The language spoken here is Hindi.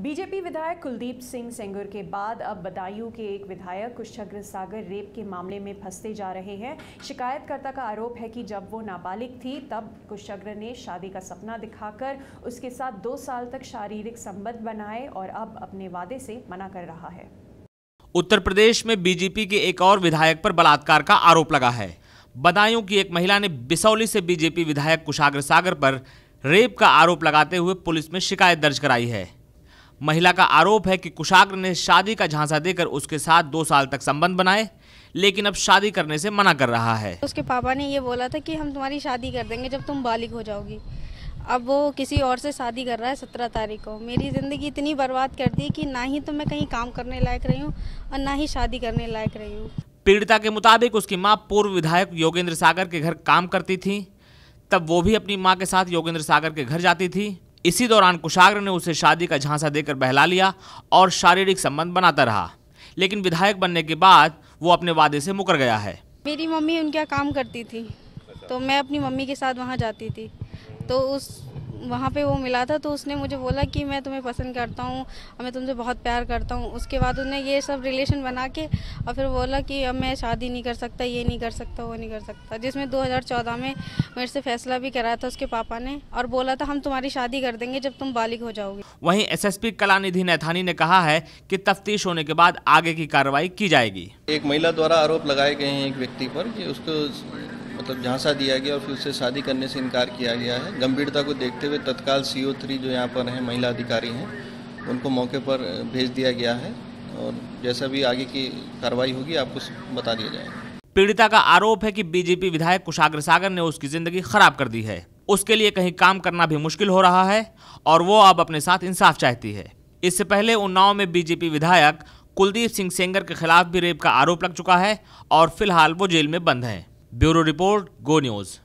बीजेपी विधायक कुलदीप सिंह सेंगर के बाद अब बदायूं के एक विधायक कुशग्र सागर रेप के मामले में फंसते जा रहे हैं। शिकायतकर्ता का आरोप है कि जब वो नाबालिग थी, तब कुशग्र ने शादी का सपना दिखाकर उसके साथ दो साल तक शारीरिक संबंध बनाए और अब अपने वादे से मना कर रहा है। उत्तर प्रदेश में बीजेपी के एक और विधायक पर बलात्कार का आरोप लगा है। बदायूं की एक महिला ने बिसौली से बीजेपी विधायक कुशाग्र सागर पर रेप का आरोप लगाते हुए पुलिस में शिकायत दर्ज कराई है। महिला का आरोप है कि कुशाग्र ने शादी का झांसा देकर उसके साथ दो साल तक संबंध बनाए लेकिन अब शादी करने से मना कर रहा है। उसके पापा ने ये बोला था कि हम तुम्हारी शादी कर देंगे जब तुम बालिग हो जाओगी। अब वो किसी और से शादी कर रहा है सत्रह तारीख को। मेरी ज़िंदगी इतनी बर्बाद कर दी कि ना ही तो मैं कहीं काम करने लायक रही हूँ और ना ही शादी करने लायक रही हूँ। पीड़िता के मुताबिक उसकी माँ पूर्व विधायक योगेंद्र सागर के घर काम करती थी। तब वो भी अपनी माँ के साथ योगेंद्र सागर के घर जाती थी। इसी दौरान कुशाग्र ने उसे शादी का झांसा देकर बहला लिया और शारीरिक संबंध बनाता रहा। लेकिन विधायक बनने के बाद वो अपने वादे से मुकर गया है। मेरी मम्मी उनका काम करती थी तो मैं अपनी मम्मी के साथ वहाँ जाती थी। तो उस वहाँ पे वो मिला था तो उसने मुझे बोला कि मैं तुम्हें पसंद करता हूँ और मैं तुमसे बहुत प्यार करता हूँ। उसके बाद उसने ये सब रिलेशन बना के और फिर बोला कि अब मैं शादी नहीं कर सकता ये नहीं कर सकता वो नहीं कर सकता। जिसमें 2014 में मेरे से फैसला भी कराया था उसके पापा ने और बोला था हम तुम्हारी शादी कर देंगे जब तुम बालिग हो जाओगे। वहीं एसएसपी कलानिधि नैथानी ने कहा है कि तफ्तीश होने के बाद आगे की कार्रवाई की जाएगी। एक महिला द्वारा आरोप लगाए गए हैं एक व्यक्ति पर कि उसको मतलब झांसा दिया गया और फिर उससे शादी करने से इनकार किया गया है। गंभीरता को देखते हुए तत्काल सीओ थ्री जो यहाँ पर हैं, महिला अधिकारी हैं, उनको मौके पर भेज दिया गया है और जैसा भी आगे की कार्रवाई होगी, आपको बता दिया जाएगा। पीड़िता का आरोप है कि बीजेपी विधायक कुशाग्र सागर ने उसकी ज़िंदगी खराब कर दी है। उसके लिए कहीं काम करना भी मुश्किल हो रहा है और वो अब अपने साथ इंसाफ चाहती है। इससे पहले उन्नाव में बीजेपी विधायक कुलदीप सिंह सेंगर के खिलाफ भी रेप का आरोप लग चुका है और फ़िलहाल वो जेल में बंद है। ब्यूरो रिपोर्ट गो न्यूज़